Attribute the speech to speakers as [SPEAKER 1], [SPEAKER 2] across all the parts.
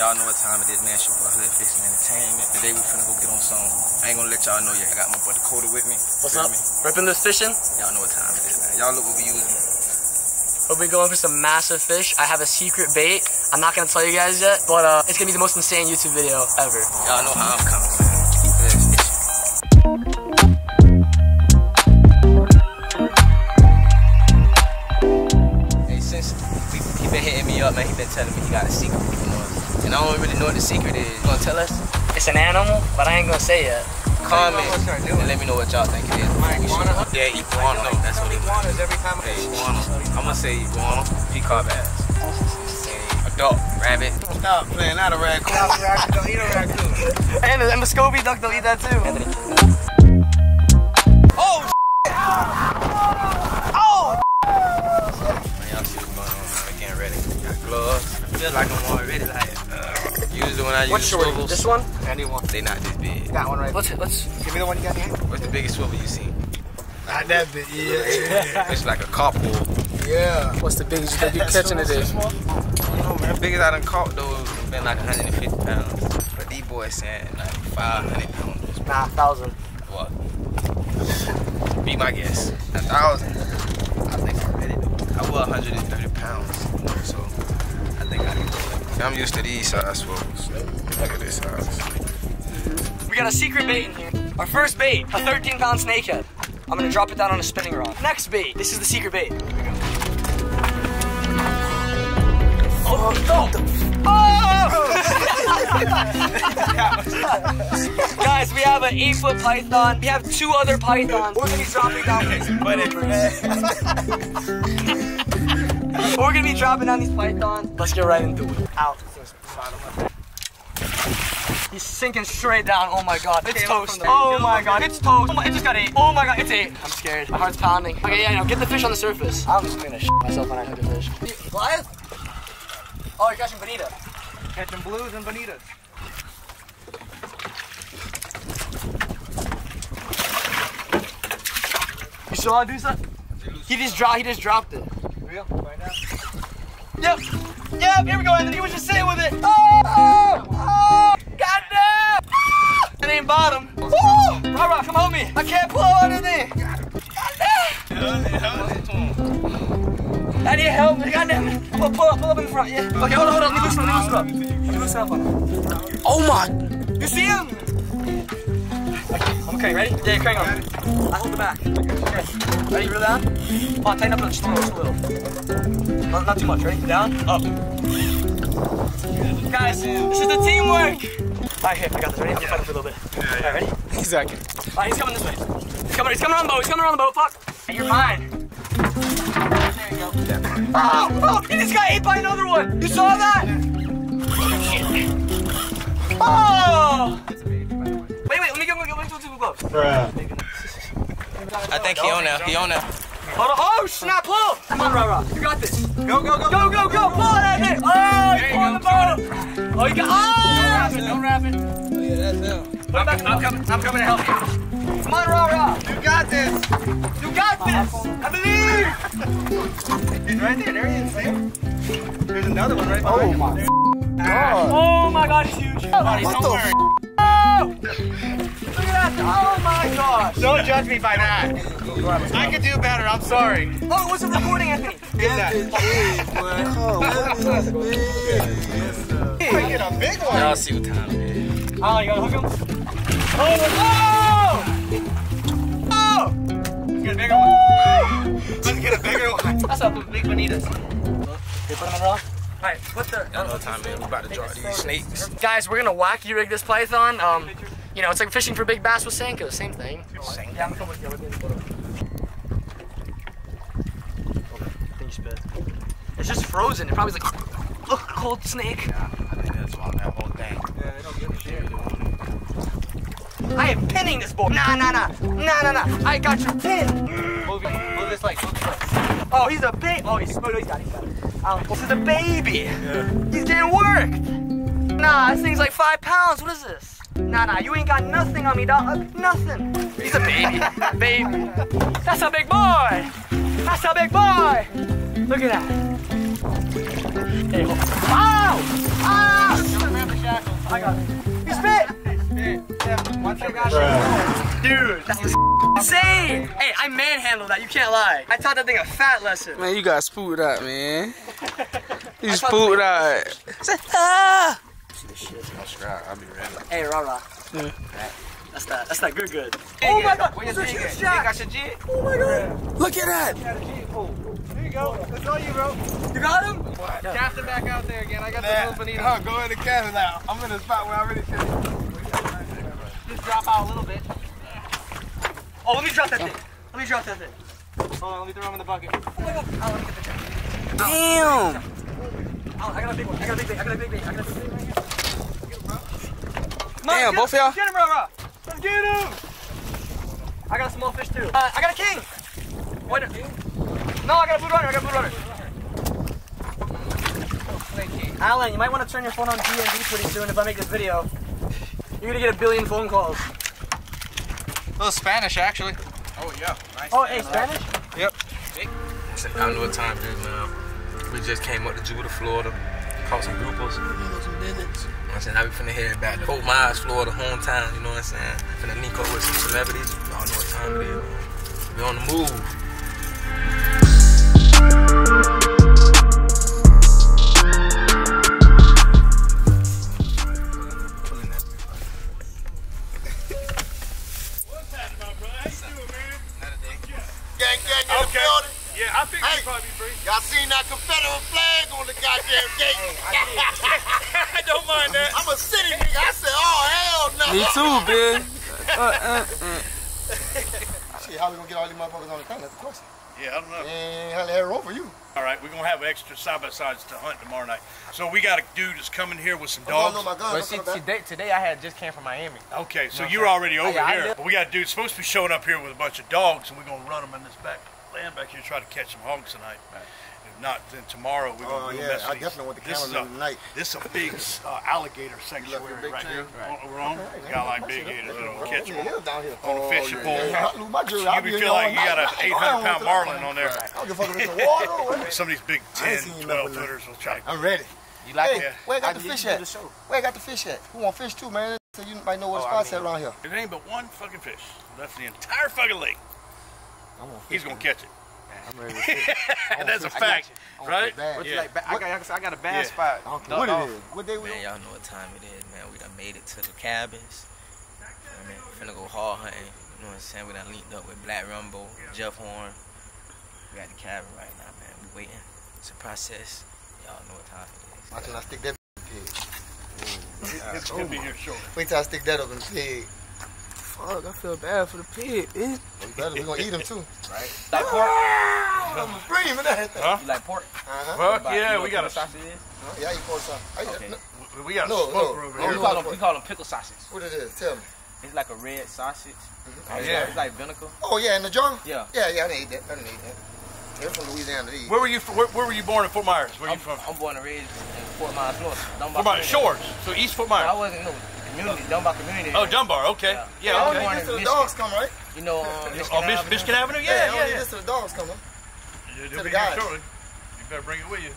[SPEAKER 1] y'all know what time it is, man. It's your boy HoodFishing Entertainment. Today we finna go get on some. I ain't gonna let y'all know yet. I got my boy Dakota with me.
[SPEAKER 2] What's
[SPEAKER 1] Feel
[SPEAKER 2] up?
[SPEAKER 1] me?
[SPEAKER 2] Ripping this fishing.
[SPEAKER 1] Y'all know what time it is, man. Y'all look what we using.
[SPEAKER 2] We'll be going for some massive fish. I have a secret bait. I'm not gonna tell you guys yet, but uh, it's gonna be the most insane YouTube video ever.
[SPEAKER 1] Y'all know how I'm coming, man. Hey, since we, he been hitting me up, man, he been telling me he got a secret. You know, and I don't really know what the secret is. You gonna tell us?
[SPEAKER 2] It's an animal, but I ain't gonna say yet.
[SPEAKER 1] Comment and let me know what y'all think it is.
[SPEAKER 3] Iguana?
[SPEAKER 1] Yeah, iguana. No, that's what it is.
[SPEAKER 3] Iguanas every time I
[SPEAKER 1] Hey, iguana. I'm gonna say iguana, peacock bass. Say adult rabbit.
[SPEAKER 3] Stop playing out a raccoon. Stop raccoon. Don't eat a raccoon.
[SPEAKER 2] And the, and the Scobie duck, they'll eat that too.
[SPEAKER 3] Oh, oh
[SPEAKER 1] Man, y'all see what's going on, man. I'm getting ready. Got gloves. I feel like I'm already like, usually when I use
[SPEAKER 2] What's short?
[SPEAKER 1] swivels,
[SPEAKER 2] This one?
[SPEAKER 3] anyone.
[SPEAKER 1] they not this big.
[SPEAKER 3] Got one right.
[SPEAKER 2] Let's let's.
[SPEAKER 3] Give me the one you got in.
[SPEAKER 1] What's the biggest swivel you seen?
[SPEAKER 3] Not that big. Yeah.
[SPEAKER 1] It's like a carpool.
[SPEAKER 3] yeah.
[SPEAKER 2] What's the biggest you catching today?
[SPEAKER 1] I don't man. The biggest I done caught though has been like 150 pounds. But these boys saying like 500 pounds.
[SPEAKER 2] Nah, thousand.
[SPEAKER 1] What? Be my guess. A thousand. I think I'm ready though. I was 130 pounds, so I think I can do it. I'm used to these size swivels. Look at this size.
[SPEAKER 2] We got a secret bait in here. Our first bait, a 13 pound snakehead. I'm gonna drop it down on a spinning rod. Next bait, this is the secret bait. Here we go. Oh, oh! Guys, we have an eight foot python. We have two other pythons. We're gonna be dropping down. We're gonna be dropping down these pythons. Let's get right into it. Out. He's sinking straight down. Oh my god. It's toast. Oh my god. It's toast. Oh my, it just got eight. Oh my god. It's eight. I'm scared. My heart's pounding. Okay, yeah, no, get the fish on the surface. I'm just gonna shit myself when I hook a fish. What? Oh, you're catching bonita.
[SPEAKER 3] Catching blues and bonitas.
[SPEAKER 2] You saw it, Dusa? He just dropped. He just dropped it.
[SPEAKER 3] Real?
[SPEAKER 2] Yep. Yep. Here we go. Anthony. He was just sitting with it. Oh! Oh! Goddamn! Ah! It ain't bottom. Woo! Rah, rah, come help me. I can't pull out anything. I need help. Goddamn it. Pull, pull up, pull up in the front. Yeah. Okay, hold on, hold on. Let me loosen up. Let me loosen up. Let me loosen up on him. Oh my! You see him? Okay, I'm crank. Ready? Yeah, crank on. I hold the back. Okay. Ready? Reel down. Come on, tighten up just a little. Just a little. Not, not too much. Ready? Down. Up. Guys, this is the teamwork. All right, here. I got this. Ready? I'm fighting for a little bit. All right, ready?
[SPEAKER 3] Exactly.
[SPEAKER 2] All right, he's coming this way. He's coming. He's coming around the boat. He's coming around the boat. Fuck. Hey, you're mine. There you go. Oh, oh, he just got ate by another one. You saw that? Oh! Wait, wait. Let me get. Let two gloves.
[SPEAKER 1] I think he on there. He on there.
[SPEAKER 2] Hold on. Oh, snap! Pull! Come on, Rah Rah. You got this.
[SPEAKER 3] Go, go, go.
[SPEAKER 2] Go, go, go! Pull it out oh, there! Oh, he's pulling the boat! Oh, you got. Oh! Don't wrap it.
[SPEAKER 3] Oh, yeah, that's him.
[SPEAKER 2] Put it back. I'm coming. I'm coming to help you. Come on, Rah Rah.
[SPEAKER 3] You got this.
[SPEAKER 2] You got this! I believe!
[SPEAKER 3] He's right there. There he is. See him? There's another one right behind oh, him.
[SPEAKER 2] Oh my god, it's huge!
[SPEAKER 3] Buddy, don't worry.
[SPEAKER 2] Oh! oh. Look! Oh my gosh!
[SPEAKER 3] Don't judge me by that. I could do better. I'm sorry.
[SPEAKER 2] Oh, it wasn't recording, Anthony!
[SPEAKER 3] Get that. I get a big one.
[SPEAKER 1] Y'all see what time it is.
[SPEAKER 2] Oh, you gotta hook him? Oh! Oh! Oh!
[SPEAKER 3] Let's get a bigger one. Let's get a bigger one.
[SPEAKER 2] That's up with big bonitas. You put them in raw? Alright, put the.
[SPEAKER 1] Y'all know what time it is. We're about to draw these snakes.
[SPEAKER 2] Guys, we're gonna wacky rig this python. Um, you know, it's like fishing for big bass with Senko, same thing.
[SPEAKER 1] Same
[SPEAKER 2] Yeah, I'm coming with you. Let me put 'em. Then you spit. It's just frozen. It probably is like, look, cold snake.
[SPEAKER 1] I think that's why that whole thing.
[SPEAKER 3] Yeah, they don't give a shit.
[SPEAKER 2] I am pinning this boy. Nah, nah, nah, nah, nah, nah. I got you pin.
[SPEAKER 3] Move, it- move this like, move this like.
[SPEAKER 2] Oh, he's a baby. Oh, he's, oh, no, he's got it. He's got it. Um, this is a baby. He's getting worked. Nah, this thing's like five pounds. What is this? Nah, nah, you ain't got nothing on me, dog. Nothing. He's a baby. baby. That's a big boy. That's a big boy. Look at that. Hey, hold- Ow! Oh! Ow! Oh! I got it. You spit! Dude, that was insane! Hey, I manhandled that, you can't lie. I taught that thing a fat lesson.
[SPEAKER 1] Man, you got spooked out, man. You
[SPEAKER 2] I thought
[SPEAKER 1] spooked
[SPEAKER 2] the-
[SPEAKER 1] out. Say, ah.
[SPEAKER 3] I'll be ready.
[SPEAKER 2] Hey, rah rah. That's that, that's that good good. Oh my god, it's a huge shot!
[SPEAKER 3] got your jig?
[SPEAKER 2] Oh my god!
[SPEAKER 1] Look at that.
[SPEAKER 3] There you go. That's all you, bro.
[SPEAKER 2] You got him?
[SPEAKER 3] Cast it back out there again. I got
[SPEAKER 1] Nah.
[SPEAKER 3] the little bonito. Oh, go ahead and cast it out. I'm in a spot where I really should.
[SPEAKER 2] Just drop out a little bit. Oh, let me drop that thing. Let me drop that thing.
[SPEAKER 3] Hold on, let me throw him in the bucket.
[SPEAKER 2] Oh my god. Oh, let me get the thing.
[SPEAKER 1] Damn.
[SPEAKER 2] Oh, I got a big one. I got a big bait. I got a big bait. I got a big bait right here. Come on,
[SPEAKER 1] Damn, both of
[SPEAKER 2] him.
[SPEAKER 1] y'all?
[SPEAKER 2] Get him, rah rah. Let's get him. I got a small fish too. Uh, I got a king. Wait. No, I got a blue runner. I got a blue runner. Alan, you might want to turn your phone on DND pretty soon if I make this video. You're gonna get a billion phone calls.
[SPEAKER 3] A little Spanish, actually. Oh, yeah. Nice.
[SPEAKER 2] Oh, hey, Spanish? Yep.
[SPEAKER 1] I don't know what time it is now. We just came up to Jupiter, Florida. Caught some groupers. I said, now we finna head back to Fort Myers, Florida, hometown, you know what I'm saying? Finna link up with some celebrities. Y'all know what time it is. We on the move.
[SPEAKER 4] I think
[SPEAKER 5] Hey.
[SPEAKER 4] we'd probably be free.
[SPEAKER 5] Y'all seen that Confederate flag on the goddamn gate?
[SPEAKER 4] Oh, I don't mind that.
[SPEAKER 5] I'm a city nigga. I said, oh, hell no.
[SPEAKER 1] Me too, bitch. Uh, uh, uh.
[SPEAKER 5] Shit, how we gonna get all these motherfuckers on the thing? That's the question.
[SPEAKER 4] Yeah, I don't know.
[SPEAKER 5] And hell, had room for you.
[SPEAKER 4] All right, we're gonna have extra side by sides to hunt tomorrow night. So we got a dude that's coming here with some
[SPEAKER 5] I'm gonna
[SPEAKER 4] dogs.
[SPEAKER 5] know my gun.
[SPEAKER 3] But
[SPEAKER 5] Don't
[SPEAKER 3] see,
[SPEAKER 5] back.
[SPEAKER 3] today, today I had just came from Miami.
[SPEAKER 4] Okay, so you're already over
[SPEAKER 3] yeah, I
[SPEAKER 4] here. But we got a dude supposed to be showing up here with a bunch of dogs, and we're gonna run them in this back land back here, try to catch some hogs tonight. If not, then tomorrow we're gonna
[SPEAKER 5] Oh,
[SPEAKER 4] do
[SPEAKER 5] yeah,
[SPEAKER 4] a mess
[SPEAKER 5] I
[SPEAKER 4] with these.
[SPEAKER 5] definitely want the
[SPEAKER 4] This
[SPEAKER 5] camera
[SPEAKER 4] is a-
[SPEAKER 5] tonight.
[SPEAKER 4] This is a big uh, alligator sanctuary
[SPEAKER 5] big
[SPEAKER 4] right
[SPEAKER 5] tank.
[SPEAKER 4] here. We're on. We got like big gators that don't catch
[SPEAKER 5] Yeah,
[SPEAKER 4] them.
[SPEAKER 5] live.
[SPEAKER 4] On the fishing pole.
[SPEAKER 5] yeah. I lose my jersey. I'll
[SPEAKER 4] You
[SPEAKER 5] be
[SPEAKER 4] be feel like you got an 800 pound marlin on there.
[SPEAKER 5] I don't give a fuck if it's water.
[SPEAKER 4] Some of these big 10, 12 footers will try
[SPEAKER 5] I'm ready.
[SPEAKER 3] You like
[SPEAKER 5] Hey,
[SPEAKER 3] it?
[SPEAKER 5] where I got
[SPEAKER 3] I
[SPEAKER 5] the fish at?
[SPEAKER 3] the.
[SPEAKER 5] Where I got the fish at? Who want fish too, man? So you might know where the
[SPEAKER 3] Oh, I
[SPEAKER 5] spots at around here.
[SPEAKER 4] It ain't but one fucking fish. That's the entire fucking lake. He's gonna catch it.
[SPEAKER 5] I'm ready to fish.
[SPEAKER 4] And that's a
[SPEAKER 3] I got
[SPEAKER 4] fact, right?
[SPEAKER 5] Bad.
[SPEAKER 3] What you
[SPEAKER 4] Yeah.
[SPEAKER 3] like? I got, I got a bad
[SPEAKER 4] Yeah.
[SPEAKER 3] spot.
[SPEAKER 5] I don't care
[SPEAKER 3] Duck
[SPEAKER 5] what
[SPEAKER 3] off.
[SPEAKER 5] it is. What day we
[SPEAKER 1] Man,
[SPEAKER 5] on?
[SPEAKER 1] y'all know what time it is, man. We done made it to the cabins. I mean, finna go hard hunting. You know what I'm saying? We done linked up with Black Rambo, Jeff Horn. We got the cabin right now, man. We waiting. It's a process. Y'all know what time it is.
[SPEAKER 5] Watch when I stick that in the pig.
[SPEAKER 4] It's gonna be here shortly.
[SPEAKER 5] Wait till I stick that up in the pig.
[SPEAKER 1] Fuck, I feel bad for the pig, bitch.
[SPEAKER 5] We better. We gonna eat them too. Right?
[SPEAKER 2] Like pork?
[SPEAKER 5] I'm screaming that thing.
[SPEAKER 4] Huh?
[SPEAKER 2] You like pork?
[SPEAKER 5] Uh-huh.
[SPEAKER 4] Fuck yeah,
[SPEAKER 2] you know
[SPEAKER 4] we got a
[SPEAKER 2] sausage is?
[SPEAKER 5] Yeah, I eat pork sauce. I eat
[SPEAKER 2] Okay.
[SPEAKER 5] no,
[SPEAKER 4] we- we got
[SPEAKER 5] No,
[SPEAKER 4] smoker
[SPEAKER 5] no.
[SPEAKER 4] over
[SPEAKER 5] Oh,
[SPEAKER 2] We
[SPEAKER 5] you
[SPEAKER 2] call them, we call them pickle sausage.
[SPEAKER 5] What it is? Tell me.
[SPEAKER 2] It's like a red sausage. It's
[SPEAKER 4] Yeah.
[SPEAKER 2] like- It's like vinegar.
[SPEAKER 5] Oh yeah, in the jar.
[SPEAKER 2] Yeah.
[SPEAKER 5] Yeah, yeah. I didn't eat that. I didn't eat that. They're from Louisiana. They.
[SPEAKER 4] Where were you? From, where, where were you born in Fort Myers? Where are
[SPEAKER 2] I'm,
[SPEAKER 4] you from?
[SPEAKER 2] I'm born and raised in Fort Myers, Florida. Dunbar
[SPEAKER 4] Fort Myers
[SPEAKER 2] Community.
[SPEAKER 4] Shores. So East Fort Myers.
[SPEAKER 2] I wasn't, no, community, Dunbar Community.
[SPEAKER 4] Oh, Dunbar. Okay.
[SPEAKER 2] Yeah.
[SPEAKER 4] Yeah.
[SPEAKER 5] Oh,
[SPEAKER 4] okay.
[SPEAKER 5] you
[SPEAKER 2] born
[SPEAKER 5] listen
[SPEAKER 2] in
[SPEAKER 5] to the dogs come, right?
[SPEAKER 2] You know, um, Michigan
[SPEAKER 4] Oh,
[SPEAKER 2] Avenue?
[SPEAKER 4] Michigan Avenue.
[SPEAKER 5] I
[SPEAKER 4] Yeah, yeah, yeah.
[SPEAKER 5] listen to the dogs come. Huh?
[SPEAKER 4] They'll
[SPEAKER 5] the
[SPEAKER 4] be here shortly. You better bring it with you.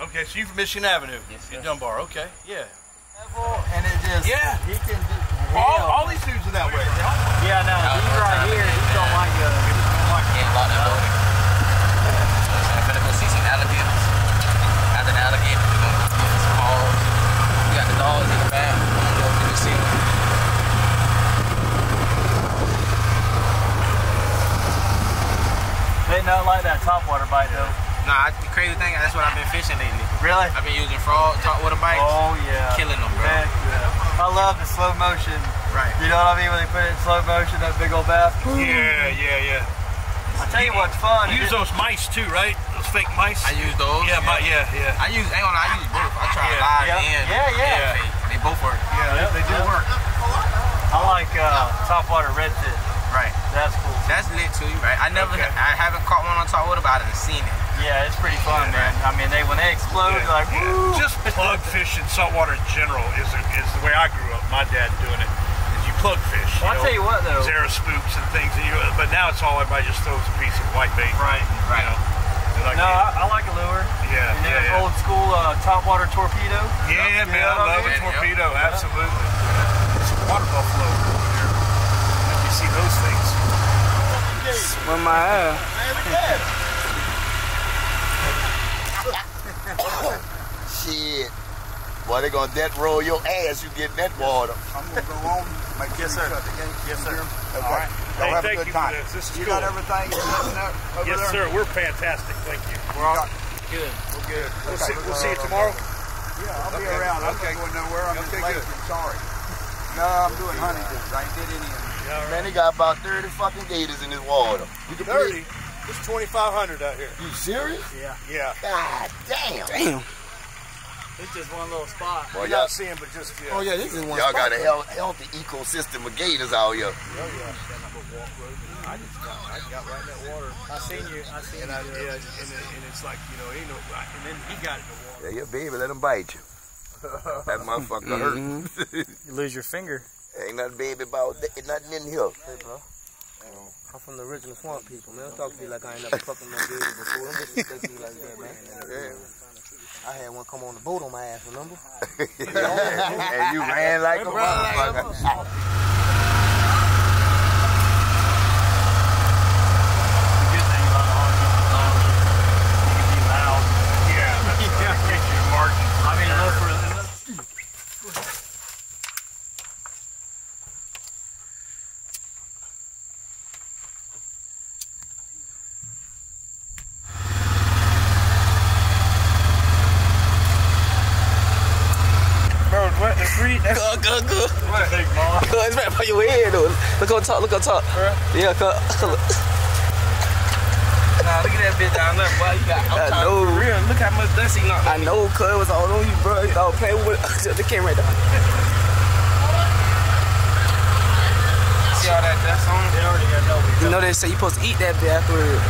[SPEAKER 4] Okay, so you from Michigan Avenue
[SPEAKER 2] Yes,
[SPEAKER 4] in
[SPEAKER 2] sir.
[SPEAKER 4] Dunbar. Okay. Yeah.
[SPEAKER 5] And it just
[SPEAKER 4] Yeah.
[SPEAKER 5] he can just
[SPEAKER 4] All, all these dudes are that way.
[SPEAKER 2] Yeah, no, these right here, these don't like uh,
[SPEAKER 1] Yeah, a lot of loading. I'm finna go see some alligators. After the alligators, we're gonna go get some hogs. We got the dogs in the back. We're gonna go get to see them.
[SPEAKER 2] They not like that topwater bite though.
[SPEAKER 1] Nah, the crazy thing, that's what I've been fishing lately.
[SPEAKER 2] Really?
[SPEAKER 1] I've been using frog topwater bites.
[SPEAKER 2] Oh yeah.
[SPEAKER 1] Killing them, bro.
[SPEAKER 2] Heck yeah. I love the slow motion.
[SPEAKER 1] Right.
[SPEAKER 2] You know what I mean when they put it in slow motion, that big old bath.
[SPEAKER 4] Yeah, yeah, yeah.
[SPEAKER 2] I tell you what's fun.
[SPEAKER 4] You use those mice too, right? Those fake mice.
[SPEAKER 1] I use those.
[SPEAKER 4] Yeah, my, yeah, yeah.
[SPEAKER 1] I use, ain't gonna I use both. I try
[SPEAKER 4] Yeah.
[SPEAKER 1] live
[SPEAKER 2] Yeah.
[SPEAKER 1] and
[SPEAKER 2] Yeah, yeah.
[SPEAKER 1] and fake. They both work.
[SPEAKER 4] Yeah, they, they do work.
[SPEAKER 2] I like uh, topwater redfish.
[SPEAKER 1] Right.
[SPEAKER 2] That's cool.
[SPEAKER 1] That's lit too, right? I never,
[SPEAKER 4] Okay.
[SPEAKER 1] I haven't caught one on topwater, but I've seen it.
[SPEAKER 2] Yeah, it's pretty fun, man. I mean, they when they explode,
[SPEAKER 4] Yeah,
[SPEAKER 2] like, woo.
[SPEAKER 4] Just plug fish in saltwater in general is is the way I grew up. My dad doing it. Is you plug fish.
[SPEAKER 2] Well, I'll tell you what though.
[SPEAKER 4] Zara spooks and things. And you, but now it's all everybody just throws a piece of white bait.
[SPEAKER 2] Right.
[SPEAKER 4] You know, but I
[SPEAKER 6] No,
[SPEAKER 4] can't.
[SPEAKER 6] I, I like a lure.
[SPEAKER 4] Yeah,
[SPEAKER 6] And
[SPEAKER 4] yeah, yeah.
[SPEAKER 6] old school uh, top water torpedo.
[SPEAKER 4] Yeah, man, I love a
[SPEAKER 7] yeah,
[SPEAKER 4] torpedo, absolutely. Some water buffalo over here. Let me see those things.
[SPEAKER 6] With my eye.
[SPEAKER 8] Shit. Boy, they gonna death roll your ass. You get in that water.
[SPEAKER 9] I'm gonna go on. Make
[SPEAKER 4] Yes, sir.
[SPEAKER 9] cut the game.
[SPEAKER 4] Yes, sir.
[SPEAKER 9] Okay.
[SPEAKER 4] All right.
[SPEAKER 9] Y'all
[SPEAKER 4] Hey,
[SPEAKER 9] have a good
[SPEAKER 4] you for
[SPEAKER 9] time.
[SPEAKER 4] this. This is
[SPEAKER 9] you
[SPEAKER 4] cool.
[SPEAKER 9] got everything you looking at over
[SPEAKER 4] Yes,
[SPEAKER 9] there?
[SPEAKER 4] sir. We're fantastic. Thank you.
[SPEAKER 9] We're all
[SPEAKER 6] Good.
[SPEAKER 9] We're good.
[SPEAKER 4] We'll,
[SPEAKER 9] Okay.
[SPEAKER 4] see, we'll see you tomorrow.
[SPEAKER 9] Yeah, I'll be around. I'm
[SPEAKER 4] Okay.
[SPEAKER 9] not going nowhere. I'm
[SPEAKER 4] Okay,
[SPEAKER 9] just lazy.
[SPEAKER 4] good.
[SPEAKER 9] I'm sorry. No, I'm doing honey dips. I ain't did any of them.
[SPEAKER 4] Yeah, all right.
[SPEAKER 8] Man, he got about 30 fucking gators in his water. You can believe-
[SPEAKER 4] 30. It's 2,500 out here.
[SPEAKER 8] You serious?
[SPEAKER 4] Yeah. Yeah.
[SPEAKER 8] God damn.
[SPEAKER 6] Damn. It's just one little spot.
[SPEAKER 8] Boy,
[SPEAKER 4] We're
[SPEAKER 8] y'all,
[SPEAKER 4] not seeing, but just, yeah.
[SPEAKER 6] Oh yeah, this is one.
[SPEAKER 8] y'all got a hell, healthy ecosystem of gators out here.
[SPEAKER 4] Oh, I just got, I got right in that water.
[SPEAKER 6] I seen you. I seen
[SPEAKER 4] And, I, yeah, and, and it's like, you know, ain't no, and then he got it in the water.
[SPEAKER 8] Yeah, your baby, let him bite you. That motherfucker hurt. Mm-hmm.
[SPEAKER 6] You lose your finger.
[SPEAKER 8] Ain't nothing baby about that. Nothing in here.
[SPEAKER 5] Hey, bro. I'm from the original swamp people, man. Don't talk to me like I ain't never fucking no baby before. Don't disrespect me like that, man. I had one come on the boat on my ass, remember?
[SPEAKER 8] and you ran like a motherfucker.
[SPEAKER 4] The good thing about the hog is you can be loud. Yeah, that's right. Get your margin.
[SPEAKER 6] I mean, look for Bro, what the street? That's
[SPEAKER 1] Good, good, good.
[SPEAKER 6] what? Big mom.
[SPEAKER 1] It's right by your head, though. Look on top, look on top. Yeah, cuz.
[SPEAKER 6] Nah, look at that bitch down there, boy. You got. I'm
[SPEAKER 1] I know.
[SPEAKER 6] for real. Look how much dust he knocked.
[SPEAKER 1] I know, cuz it was all on you, bro. You all playing with the camera right there.
[SPEAKER 6] See all that dust on? They already got no.
[SPEAKER 1] You know they say you supposed to eat that bit afterwards.